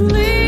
leave